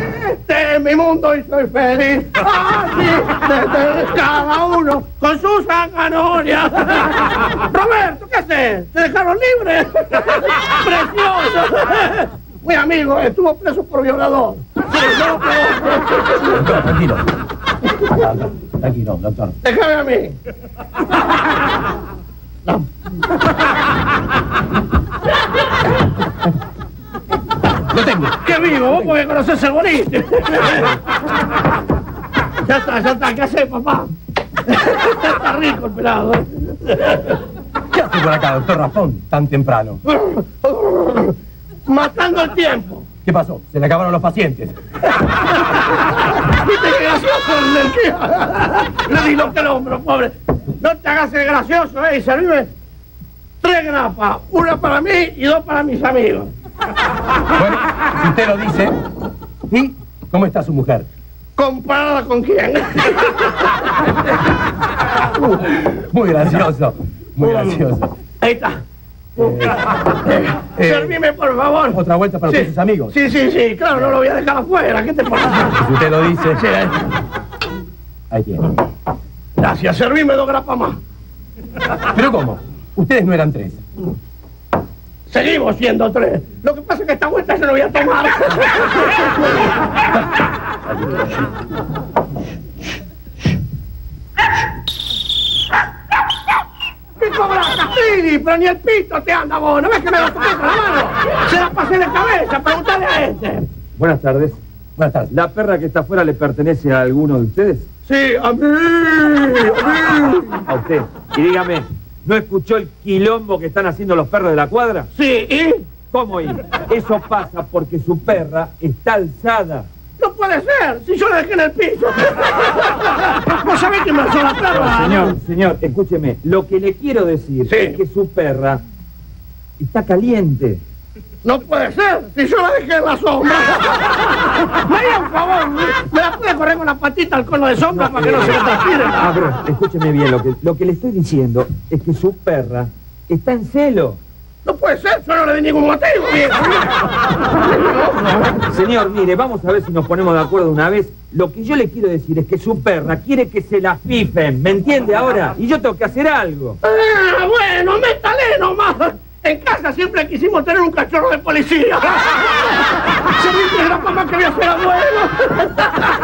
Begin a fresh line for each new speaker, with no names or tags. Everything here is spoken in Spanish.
Este es mi mundo y soy feliz. Así, desde cada uno con su zanahoria. Roberto, ¿qué haces? ¿Te dejaron libre? ¡Precioso! Mi amigo estuvo preso por violador. No,
Doctor, tranquilo. Tranquilo, doctor.
Déjame a mí.
Lo tengo.
¡Qué vivo! Vos porque conocés el boliche. ya está, ya está. ¿Qué haces, papá? está rico el pelado. ¿eh?
¿Qué hace por acá, doctor Raspón, tan temprano?
Matando el tiempo.
¿Qué pasó? Se le acabaron los pacientes.
¿Viste qué gracioso el tío? Le di lo que el hombro, pobre. No te hagas el gracioso, ¿eh? Y servime tres grapas. Una para mí y dos para mis amigos.
Bueno, si usted lo dice. ¿Y cómo está su mujer?
¿Comparada con quién?
Muy gracioso. Muy gracioso.
Ahí está.
Eh,
Servime, por favor.
¿Otra vuelta para y sus amigos?
Sí, sí, sí. Claro, no lo voy a dejar afuera. ¿Qué te pasa?
Si usted lo dice.
Sí, ahí.
Ahí tiene.
Gracias. Servime dos grapas más.
¿Pero cómo? Ustedes no eran tres.
Seguimos siendo tres. Lo que pasa es que esta vuelta se lo voy a tomar. ¿Qué cobras, Castrini? Pero ni el pito te anda vos. ¿No ves que me lo toqué con la mano? Se la pasé de cabeza. Pregúntale a este.
Buenas tardes.
Buenas tardes.
¿La perra que está afuera le pertenece a alguno de ustedes?
Sí, a mí. A mí.
A usted. Y dígame, ¿no escuchó el quilombo que están haciendo los perros de la cuadra?
Sí, ¿y?
¿Cómo ir? Eso pasa porque su perra está alzada.
No puede ser, si yo la dejé en el piso. ¿Vos sabés que me alzó la perra?
Señor, señor, escúcheme. Lo que le quiero decir
Sí.
es que su perra está caliente.
No puede ser, si yo la dejé en la sombra. Me haría un favor, ¿me la puede correr con la patita al cono de sombra para que no se me transpire?
Ah, pero escúcheme bien, lo que, lo que le estoy diciendo es que su perra está en celo.
No puede ser, yo no le di ningún motivo, viejo.
Señor, mire, vamos a ver si nos ponemos de acuerdo una vez. Lo que yo le quiero decir es que su perra quiere que se la fifen, ¿me entiende ahora? Y yo tengo que hacer algo.
Ah, bueno, métale nomás. En casa siempre quisimos tener un cachorro de policía. Se dice la mamá que voy a ser abuelo.